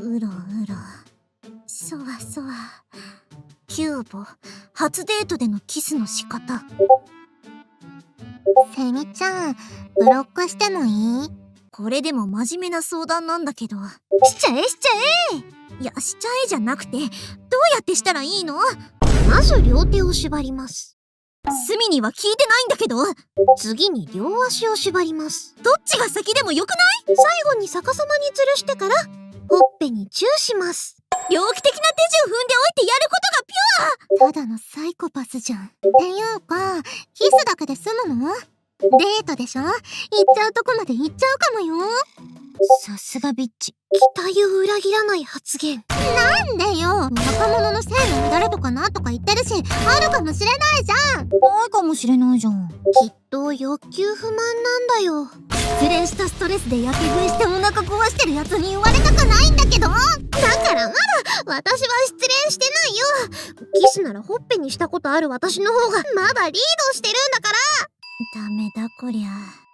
うろうろ。そわそわキューボ初デートでのキスの仕方。セミちゃんブロックしてもいい？これでも真面目な相談なんだけど。しちゃえしちゃいやしちゃえじゃなくてどうやってしたらいいの？まず両手を縛ります。隅には聞いてないんだけど。次に両足を縛ります。どっちが先でもよくない？最後に逆さまに吊るしてからほっぺにチューします。猟奇的な手順踏んでおいてやることがピュア。ただのサイコパスじゃん。っていうかキスだけで済むの？デートでしょ？行っちゃうとこまで行っちゃうかもよ。さすがビッチ。期待を裏切らない発言。なんでよ？若者の性の乱れとかなんとか言ってるしあるかもしれないじゃん。ないかもしれないじゃん。きっと欲求不満なんだよ。失恋したストレスでやけ食いしてお腹壊してるやつに言われたくな私は失恋してないよ。キスならほっぺにしたことある私の方がまだリードしてるんだから。ダメだこりゃ。